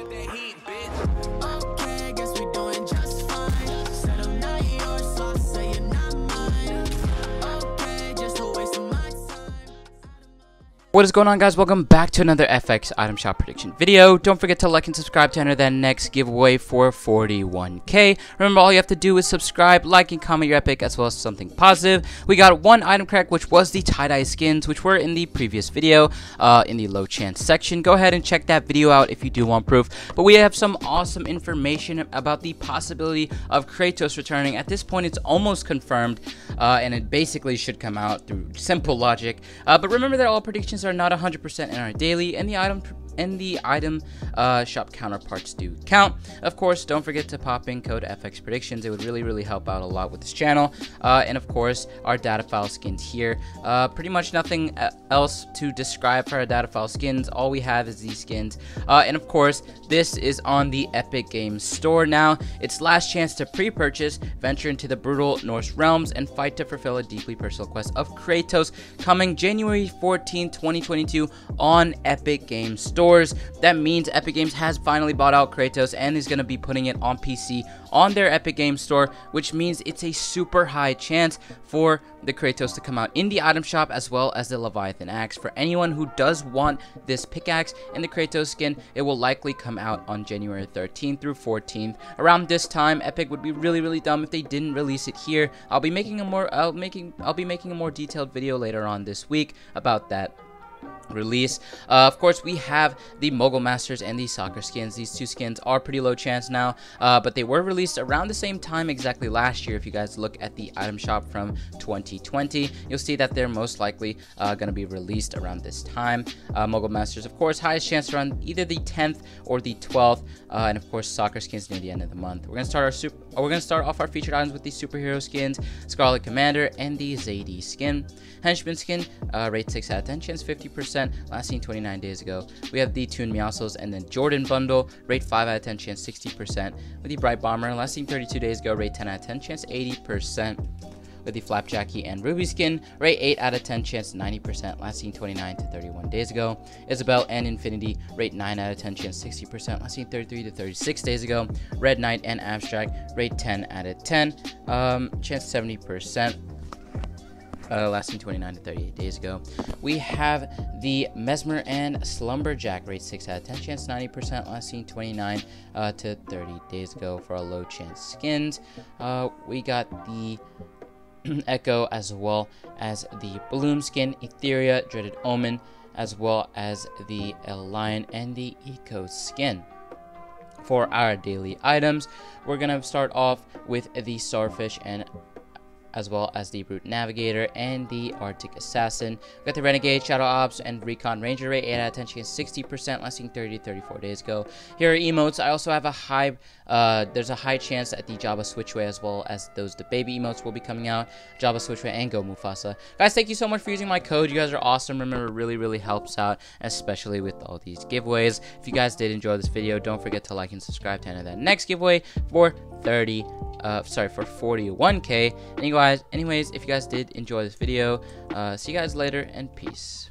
Okay, guess What is going on guys? Welcome back to another FX item shop prediction video. Don't forget to like and subscribe to enter that next giveaway for 41k. Remember all you have to do is subscribe, like, and comment your epic as well as something positive. We got one item crack which was the tie-dye skins which were in the previous video uh, in the low chance section. Go ahead and check that video out if you do want proof. But we have some awesome information about the possibility of Kratos returning. At this point it's almost confirmed uh, and it basically should come out through simple logic. Uh, but remember that all predictions are not 100% in our daily, and the item and the item uh, shop counterparts do count. Of course, don't forget to pop in code FX Predictions. It would really, really help out a lot with this channel. Uh, and of course, our data file skins here. Uh, pretty much nothing uh, else to describe for our data file skins. All we have is these skins. Uh, and of course, this is on the Epic Games Store now. It's last chance to pre-purchase, venture into the brutal Norse realms, and fight to fulfill a deeply personal quest of Kratos coming January 14, 2022 on Epic Games Store That means Epic Games has finally bought out Kratos and is going to be putting it on PC on their Epic Games Store, which means it's a super high chance for the Kratos to come out in the item shop as well as the Leviathan axe. For anyone who does want this pickaxe and the Kratos skin, it will likely come out on January 13th through 14th. Around this time, Epic would be really really dumb if they didn't release it here. I'll be making a more I'll making I'll be making a more detailed video later on this week about that release. Uh, of course, we have the Mogul Masters and the Soccer skins. These two skins are pretty low chance now, uh, but they were released around the same time exactly last year. If you guys look at the item shop from 2020, you'll see that they're most likely uh, going to be released around this time. Uh, Mogul Masters, of course, highest chance around either the 10th or the 12th, uh, and of course, Soccer skins near the end of the month. We're gonna start our super. We're gonna start off our featured items with the superhero skins, Scarlet Commander, and the Zadie skin. Henchman skin, uh, rate 6 out of 10, chance 50%, last seen 29 days ago. We have the Toon Meowscles and then Jordan bundle, rate 5 out of 10, chance 60%. With the Bright Bomber, last seen 32 days ago, rate 10 out of 10, chance 80% with the Flapjackie and Ruby skin, rate 8 out of 10, chance 90%, last seen 29 to 31 days ago. Isabelle and Infinity, rate 9 out of 10, chance 60%, last seen 33 to 36 days ago. Red Knight and Abstract, rate 10 out of 10, um, chance 70%. Uh, lasting 29 to 38 days ago. We have the Mesmer and Slumberjack, rate 6 out of 10, chance 90%, lasting 29 uh, to 30 days ago for our low chance skins. Uh, we got the Echo as well as the Bloom skin, Etheria, Dreaded Omen, as well as the El Lion and the Eco skin for our daily items. We're gonna start off with the Starfish and as well as the Brute Navigator and the Arctic Assassin. We got the Renegade, Shadow Ops, and Recon Ranger rate 8 out of 10, chance 60%, lasting 30 to 34 days ago. Here are emotes. I also have a high, uh, there's a high chance that the Jabba Switchway as well as those the baby emotes will be coming out. Jabba Switchway and Go Mufasa. Guys, thank you so much for using my code. You guys are awesome. Remember, really, really helps out, especially with all these giveaways. If you guys did enjoy this video, don't forget to like and subscribe to enter that next giveaway for 30 uh, sorry for 41k and you guys anyways if you guys did enjoy this video uh, see you guys later and peace